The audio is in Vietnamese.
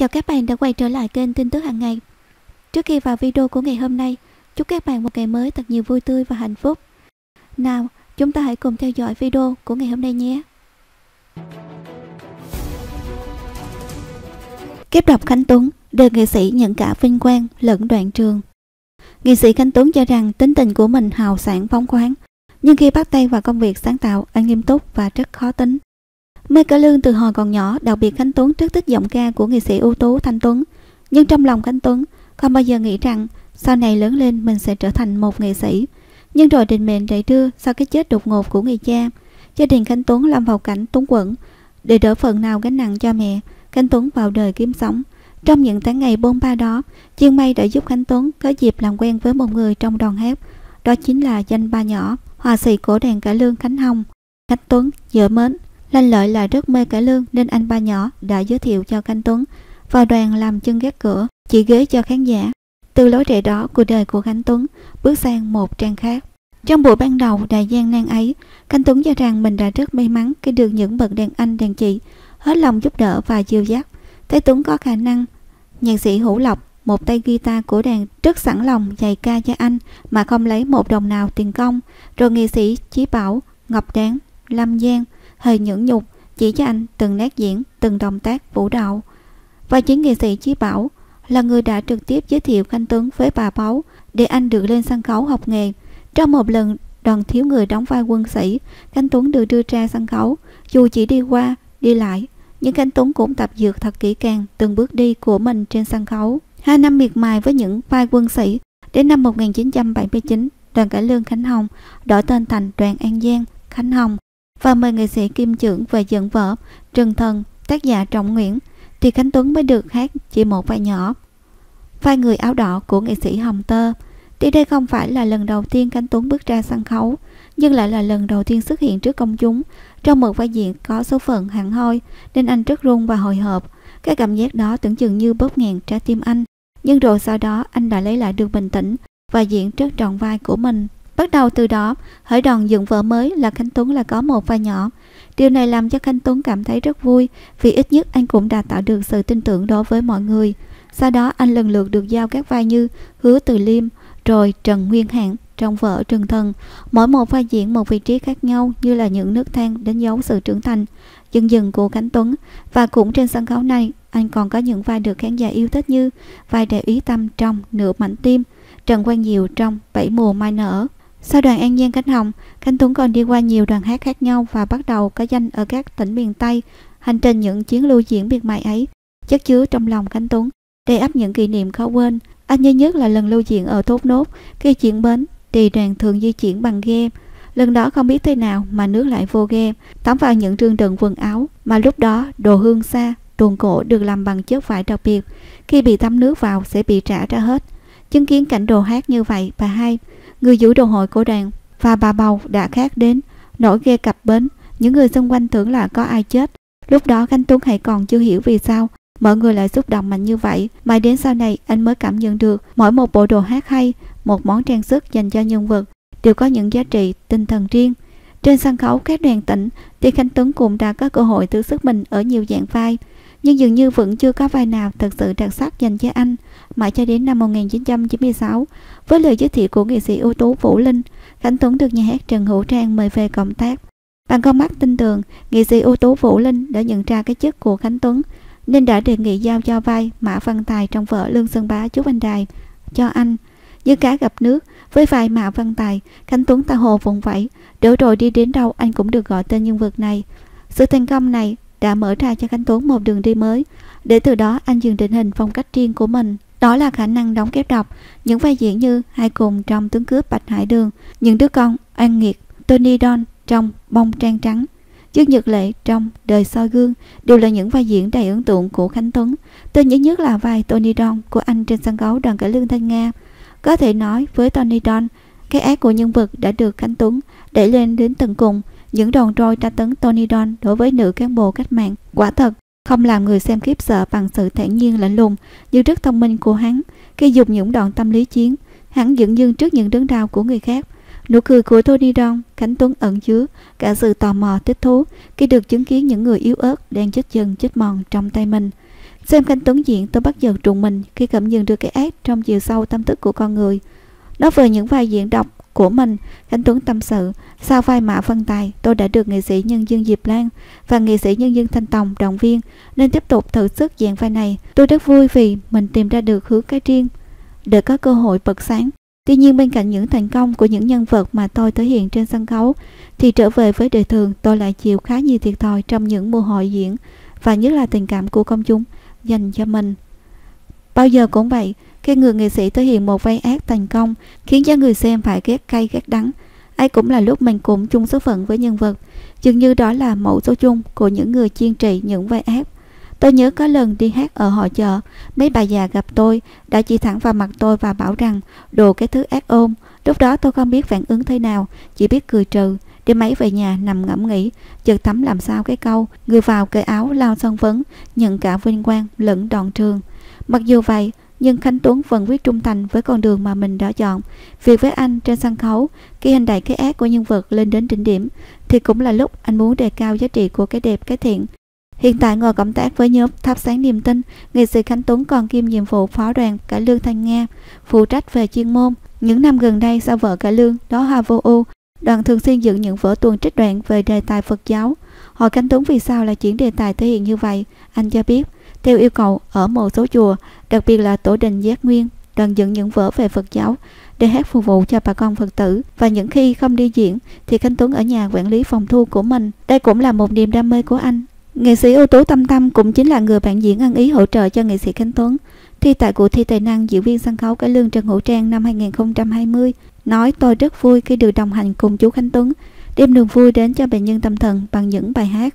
Chào các bạn đã quay trở lại kênh tin tức hàng ngày. Trước khi vào video của ngày hôm nay, chúc các bạn một ngày mới thật nhiều vui tươi và hạnh phúc. Nào, chúng ta hãy cùng theo dõi video của ngày hôm nay nhé. Kiếp độc Khánh Tuấn được nghệ sĩ nhận cả vinh quang lẫn đoạn trường. Nghệ sĩ Khánh Tuấn cho rằng tính tình của mình hào sảng phóng khoáng, nhưng khi bắt tay vào công việc sáng tạo, anh nghiêm túc và rất khó tính. Mê Cải Lương từ hồi còn nhỏ, đặc biệt Khánh Tuấn rất thích giọng ca của nghệ sĩ ưu tú Thanh Tuấn. Nhưng trong lòng Khánh Tuấn không bao giờ nghĩ rằng sau này lớn lên mình sẽ trở thành một nghệ sĩ. Nhưng rồi định mệnh đẩy đưa sau cái chết đột ngột của người cha, gia đình Khánh Tuấn lâm vào cảnh túng quẫn. Để đỡ phần nào gánh nặng cho mẹ, Khánh Tuấn vào đời kiếm sống. Trong những tháng ngày bôn ba đó, Chiên May đã giúp Khánh Tuấn có dịp làm quen với một người trong đoàn hát. Đó chính là danh ba nhỏ, hòa sĩ cổ đàn cải lương Khánh Hồng. Khánh Tuấn dở mến Lanh lợi là rất mê cải lương nên anh ba nhỏ đã giới thiệu cho canh Tuấn vào đoàn làm chân gác cửa, chỉ ghế cho khán giả. Từ lối rẽ đó của đời của Khánh Tuấn bước sang một trang khác. Trong buổi ban đầu đại gian nan ấy, Khánh Tuấn cho rằng mình đã rất may mắn khi được những bậc đàn anh đàn chị hết lòng giúp đỡ và dìu dắt. Thấy Tuấn có khả năng. Nhạc sĩ Hữu Lộc, một tay guitar của đàn rất sẵn lòng dạy ca cho anh mà không lấy một đồng nào tiền công. Rồi nghệ sĩ Chí Bảo, Ngọc Đáng, Lâm Giang, hơi nhẫn nhục chỉ cho anh từng nét diễn, từng động tác vũ đạo. Và chính nghệ sĩ Chí Bảo là người đã trực tiếp giới thiệu Khanh Tuấn với bà Báu để anh được lên sân khấu học nghề. Trong một lần đoàn thiếu người đóng vai quân sĩ, Khanh Tuấn được đưa ra sân khấu, dù chỉ đi qua, đi lại, nhưng Khanh Tuấn cũng tập dược thật kỹ càng từng bước đi của mình trên sân khấu. Hai năm miệt mài với những vai quân sĩ, đến năm 1979, đoàn cải lương Khánh Hồng đổi tên thành đoàn An Giang, Khánh Hồng và mời nghệ sĩ Kim Trưởng về dẫn vở Trần Thần, tác giả Trọng Nguyễn, thì Khánh Tuấn mới được hát chỉ một vai nhỏ. Vai người áo đỏ của nghệ sĩ Hồng Tơ. thì đây không phải là lần đầu tiên Khánh Tuấn bước ra sân khấu, nhưng lại là lần đầu tiên xuất hiện trước công chúng trong một vai diễn có số phận hẳn hoi, nên anh rất run và hồi hộp. Cái cảm giác đó tưởng chừng như bóp nghẹn trái tim anh. Nhưng rồi sau đó anh đã lấy lại được bình tĩnh và diễn rất trọn vai của mình. Bắt đầu từ đó, hỡi đòn dựng vợ mới là Khánh Tuấn là có một vai nhỏ. Điều này làm cho Khánh Tuấn cảm thấy rất vui vì ít nhất anh cũng đã tạo được sự tin tưởng đối với mọi người. Sau đó anh lần lượt được giao các vai như Hứa Từ Liêm, rồi Trần Nguyên Hạng trong vở Trần Thần. Mỗi một vai diễn một vị trí khác nhau như là những nước thang đánh dấu sự trưởng thành dần dần của Khánh Tuấn. Và cũng trên sân khấu này, anh còn có những vai được khán giả yêu thích như vai đại ý tâm trong Nửa mảnh tim, Trần Quang Diệu trong Bảy mùa mai nở. Sau đoàn An Giang Khánh Hồng, Khánh Tuấn còn đi qua nhiều đoàn hát khác nhau và bắt đầu có danh ở các tỉnh miền Tây. Hành trình những chuyến lưu diễn biệt mại ấy chất chứa trong lòng Khánh Tuấn, đầy ắp những kỷ niệm khó quên. Anh nhớ nhất là lần lưu diễn ở Thốt Nốt, khi chuyển bến, thì đoàn thường di chuyển bằng ghe. Lần đó không biết thế nào mà nước lại vô ghe, tắm vào những trương đựng quần áo mà lúc đó đồ hương xa, tuồng cổ được làm bằng chất vải đặc biệt. Khi bị tắm nước vào sẽ bị trả ra hết. Chứng kiến cảnh đồ hát như vậy, bà hai người giữ đồ hội của đoàn và bà bầu đã khác đến, nổi ghe cặp bến. Những người xung quanh tưởng là có ai chết. Lúc đó khanh tuấn hãy còn chưa hiểu vì sao mọi người lại xúc động mạnh như vậy. Mãi đến sau này, anh mới cảm nhận được mỗi một bộ đồ hát hay, một món trang sức dành cho nhân vật đều có những giá trị tinh thần riêng. Trên sân khấu các đoàn tỉnh thì khanh tuấn cũng đã có cơ hội thử sức mình ở nhiều dạng vai, nhưng dường như vẫn chưa có vai nào thật sự đặc sắc dành cho anh mãi cho đến năm 1996 với lời giới thiệu của nghệ sĩ ưu tú Vũ Linh Khánh Tuấn được nhà hát Trần Hữu Trang mời về cộng tác. Bằng con mắt tin tưởng nghệ sĩ ưu tú Vũ Linh đã nhận ra cái chất của Khánh Tuấn nên đã đề nghị giao cho vai Mã Văn Tài trong vở Lương Sơn Bá Chúc Anh Đài cho anh. Như cá gặp nước với vai Mã Văn Tài Khánh Tuấn ta hồ vùng vẫy đổ rồi đi đến đâu anh cũng được gọi tên nhân vật này. Sự thành công này đã mở ra cho Khánh Tuấn một đường đi mới, để từ đó anh dừng định hình phong cách riêng của mình. Đó là khả năng đóng kép độc, những vai diễn như Hai cùng trong Tướng cướp Bạch Hải Đường, Những đứa con An Nghiệt, Tony Don trong Bông Trang Trắng, chương Nhật Lệ trong Đời soi gương đều là những vai diễn đầy ấn tượng của Khánh Tuấn. Tôi nhớ nhất là vai Tony Don của anh trên sân khấu đoàn cải lương Thanh Nga. Có thể nói với Tony Don, cái ác của nhân vật đã được Khánh Tuấn đẩy lên đến tận cùng những đòn roi tra tấn Tony Don đối với nữ cán bộ cách mạng quả thật không làm người xem khiếp sợ bằng sự thản nhiên lạnh lùng, như rất thông minh của hắn. Khi dùng những đoạn tâm lý chiến, hắn dựng dưng trước những đớn đau của người khác. Nụ cười của Tony Don cánh tuấn ẩn chứa cả sự tò mò, thích thú khi được chứng kiến những người yếu ớt đang chết dần chết mòn trong tay mình. Xem Khánh Tuấn diễn, tôi bắt dần trùng mình khi cảm nhận được cái ác trong chiều sâu tâm thức của con người. nó về những vai diễn độc của mình, Khánh Tuấn tâm sự, sau vai Mã Văn Tài, tôi đã được nghệ sĩ nhân dân Diệp Lan và nghệ sĩ nhân dân Thanh Tòng động viên nên tiếp tục thử sức dạng vai này. Tôi rất vui vì mình tìm ra được hướng cái riêng để có cơ hội bật sáng. Tuy nhiên bên cạnh những thành công của những nhân vật mà tôi thể hiện trên sân khấu thì trở về với đời thường tôi lại chịu khá nhiều thiệt thòi trong những mùa hội diễn và nhất là tình cảm của công chúng dành cho mình. Bao giờ cũng vậy, khi người nghệ sĩ thể hiện một vai ác thành công khiến cho người xem phải ghét cay ghét đắng, ấy cũng là lúc mình cũng chung số phận với nhân vật. Dường như đó là mẫu số chung của những người chiên trị những vai ác. Tôi nhớ có lần đi hát ở hội chợ, mấy bà già gặp tôi đã chỉ thẳng vào mặt tôi và bảo rằng đồ cái thứ ác ôm. Lúc đó tôi không biết phản ứng thế nào, chỉ biết cười trừ. Đi máy về nhà nằm ngẫm nghĩ, chợt tắm làm sao cái câu, người vào cởi áo lao sân phấn nhận cả vinh quang lẫn đòn trường. Mặc dù vậy, nhưng Khánh Tuấn vẫn quyết trung thành với con đường mà mình đã chọn. việc với anh trên sân khấu, khi hành đẩy cái ác của nhân vật lên đến đỉnh điểm, thì cũng là lúc anh muốn đề cao giá trị của cái đẹp cái thiện. Hiện tại ngồi cộng tác với nhóm Thắp Sáng Niềm Tin, nghệ sĩ Khánh Tuấn còn kiêm nhiệm vụ phó đoàn cả Lương Thanh Nga, phụ trách về chuyên môn. Những năm gần đây sau vợ cả Lương, đó Hoa Vô U, đoàn thường xuyên dựng những vở tuần trích đoạn về đề tài Phật giáo. Hỏi Khánh Tuấn vì sao lại chuyển đề tài thể hiện như vậy, anh cho biết, theo yêu cầu ở một số chùa, đặc biệt là tổ đình Giác Nguyên, đoàn dựng những vở về Phật giáo để hát phục vụ cho bà con Phật tử và những khi không đi diễn thì Khánh Tuấn ở nhà quản lý phòng thu của mình. Đây cũng là một niềm đam mê của anh. Nghệ sĩ ưu tú Tâm Tâm cũng chính là người bạn diễn ăn ý hỗ trợ cho nghệ sĩ Khánh Tuấn. Thi tại cuộc thi tài năng diễn viên sân khấu cải lương Trần Hữu Trang năm 2020 nói tôi rất vui khi được đồng hành cùng chú Khánh Tuấn đem niềm vui đến cho bệnh nhân tâm thần bằng những bài hát